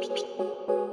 ピピ